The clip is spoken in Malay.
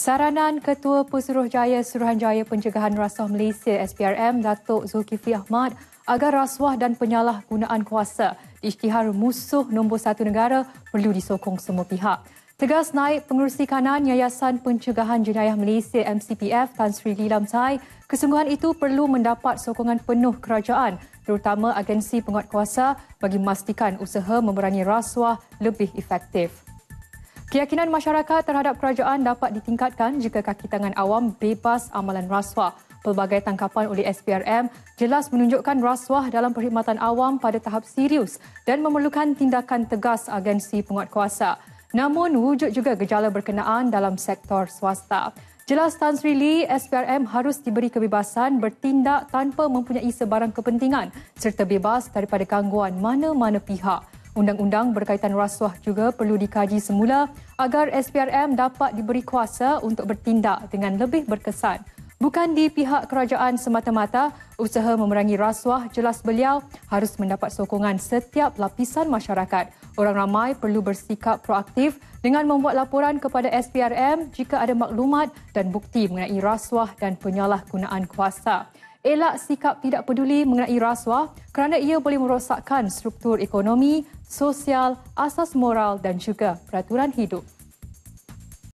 Saranan Ketua Pesuruhjaya Suruhanjaya Pencegahan Rasuah Malaysia SPRM Datuk Zulkifli Ahmad agar rasuah dan penyalahgunaan kuasa di musuh nombor satu negara perlu disokong semua pihak. Tegas naik pengurusi kanan Yayasan Pencegahan Jenayah Malaysia MCPF Tan Sri Lilam Tai, kesungguhan itu perlu mendapat sokongan penuh kerajaan terutama agensi penguatkuasa bagi memastikan usaha memerangi rasuah lebih efektif. Keyakinan masyarakat terhadap kerajaan dapat ditingkatkan jika kaki tangan awam bebas amalan rasuah. Pelbagai tangkapan oleh SPRM jelas menunjukkan rasuah dalam perkhidmatan awam pada tahap serius dan memerlukan tindakan tegas agensi penguatkuasa. Namun wujud juga gejala berkenaan dalam sektor swasta. Jelas Tan Sri Lee, SPRM harus diberi kebebasan bertindak tanpa mempunyai sebarang kepentingan serta bebas daripada gangguan mana-mana pihak. Undang-undang berkaitan rasuah juga perlu dikaji semula agar SPRM dapat diberi kuasa untuk bertindak dengan lebih berkesan. Bukan di pihak kerajaan semata-mata, usaha memerangi rasuah jelas beliau harus mendapat sokongan setiap lapisan masyarakat. Orang ramai perlu bersikap proaktif dengan membuat laporan kepada SPRM jika ada maklumat dan bukti mengenai rasuah dan penyalahgunaan kuasa elak sikap tidak peduli mengenai rasuah kerana ia boleh merosakkan struktur ekonomi, sosial, asas moral dan juga peraturan hidup.